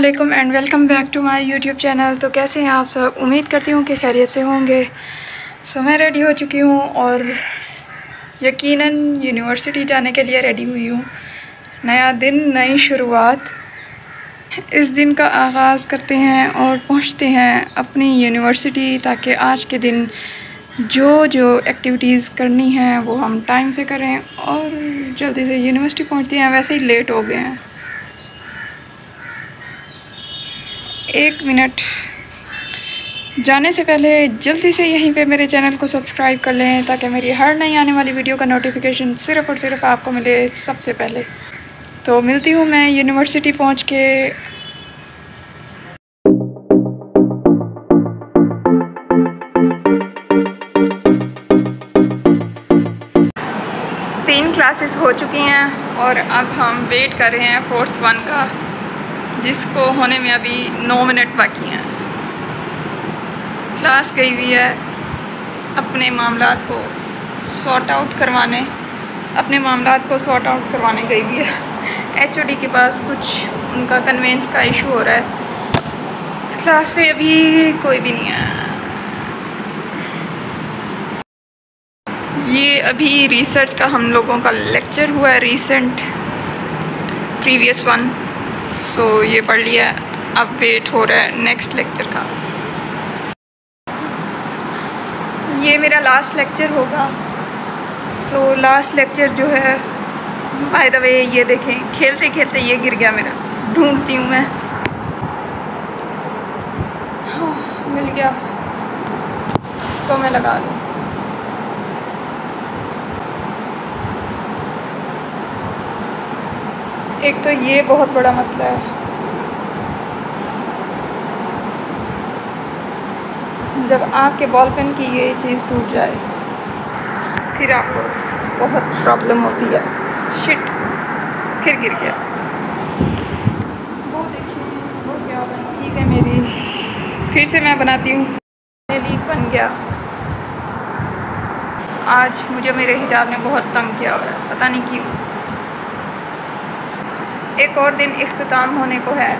Aslam and welcome back to my YouTube channel तो कैसे हैं आप सब? उम्मीद करती हूँ कि खैरियत से होंगे। सो मैं रेडी हो चुकी हूँ और यकीनन यूनिवर्सिटी जाने के लिए रेडी हुई हूँ। नया दिन, नई शुरुआत। इस दिन का आगाज़ करते हैं और पहुँचते हैं अपनी यूनिवर्सिटी ताकि आज के दिन जो जो एक्टिविटीज़ करनी हैं वो हम टाइम से करें और जल्दी से यूनिवर्सिटी पहुँचते हैं। वैसे ही लेट हो गए हैं। एक मिनट। जाने से पहले जल्दी से यहीं पे मेरे चैनल को सब्सक्राइब कर लें ताकि मेरी हर नई आने वाली वीडियो का नोटिफिकेशन सिर्फ़ और सिर्फ़ आपको मिले सबसे पहले। तो मिलती हूँ मैं यूनिवर्सिटी पहुँच के। तीन क्लासेस हो चुकी हैं और अब हम वेट कर रहे हैं फोर्थ वन का। जिसको होने में अभी नौ मिनट बाकी हैं। क्लास गई हुई है अपने मामला को सॉर्ट आउट करवाने। अपने मामला को सॉर्ट आउट करवाने गई हुई है। एचओडी के पास कुछ उनका कन्वेंस का इशू हो रहा है। क्लास में अभी कोई भी नहीं है। ये अभी रिसर्च का हम लोगों का लेक्चर हुआ है recent previous one so so, ये पढ़ लिया अब वेट हो रहा है नेक्स्ट लेक्चर का। ये मेरा लास्ट लेक्चर होगा। सो so, लास्ट लेक्चर जो है बाय द वे ये देखें खेलते खेलते ये गिर गया मेरा। ढूंढती हूँ मैं। हाँ मिल गया। इसको मैं लगा लूँ। एक तो ये बहुत बड़ा मसला है। जब आपके बॉल पेन की ये चीज़ टूट जाए, फिर आपको बहुत प्रॉब्लम होती है। शिट फिर गिर गया। वो देखिए, वो क्या बन चीज़ है मेरी। फिर से मैं बनाती हूँ। लीक बन गया। आज मुझे मेरे हिजाब ने बहुत तंग किया हुआ है पता नहीं क्यों। एक और दिन अख्ताम होने को है।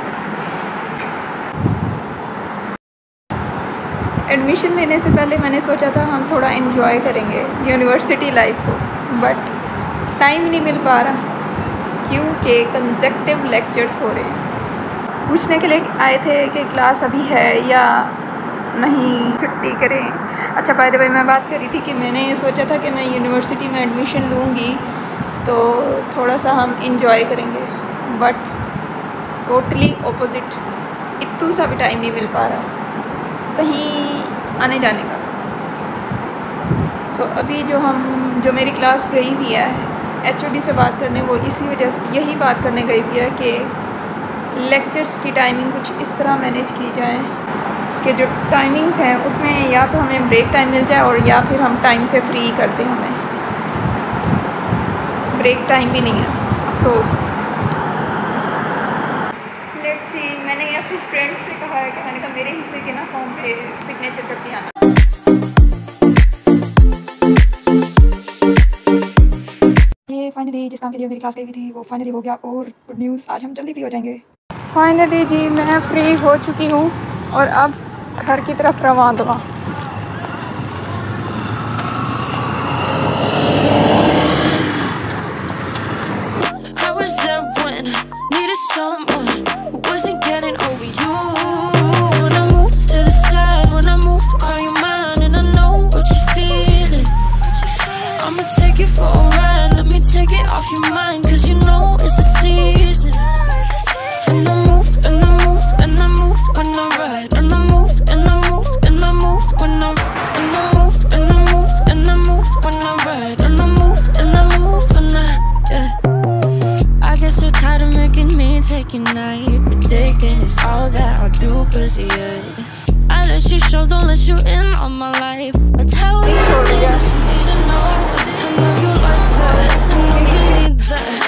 एडमिशन लेने से पहले मैंने सोचा था हम थोड़ा इन्जॉय करेंगे यूनिवर्सिटी लाइफ को बट टाइम नहीं मिल पा रहा, क्योंकि कंजेक्टिव लेक्चर्स हो रहे हैं। पूछने के लिए आए थे कि क्लास अभी है या नहीं, छुट्टी करें। अच्छा द वे मैं बात कर रही थी कि मैंने सोचा था कि मैं यूनिवर्सिटी में एडमिशन लूँगी तो थोड़ा सा हम इंजॉय करेंगे। बट टोटली ऑपोजिट इतू सा भी टाइम नहीं मिल पा रहा। कहीं आने जाने का। सो so, अभी जो हम जो मेरी क्लास गई हुई है एचओडी से बात करने वो इसी वजह से यही बात करने गई हुई है कि लेक्चर्स की टाइमिंग कुछ इस तरह मैनेज की जाए कि जो टाइमिंग्स हैं उसमें या तो हमें ब्रेक टाइम मिल जाए और या फिर हम टाइम से फ्री कर दें हमें। ब्रेक टाइम भी नहीं है। अफसोस। फ्रेंड्स कहा है कि मैंने कहा मेरे हिस्से के ना फॉर्म पे सिग्नेचर करती आना। ये फाइनली जिस काम के लिए मेरी क्लास गई हुई थी वो फाइनली हो गया और गुड न्यूज़ आज हम जल्दी फ्री हो जाएँगे। फाइनली जी मैं फ्री हो चुकी हूँ और अब घर की तरफ़ रवा alright, let me take it off your mind Cause you know it's the season. And I move, and I move, and I move when I ride. And I move, and I move, and I move when I ride. And I move, and I move, and I move when I ride. And I move, and I move when I, yeah. I get so tired of making me take a night But taking is all that I do cause yeah I let you show, don't let you in on my life. I tell you oh, things that you need to know closer.